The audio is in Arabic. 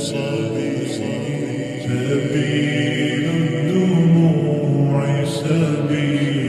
سبيل الدموع سبيل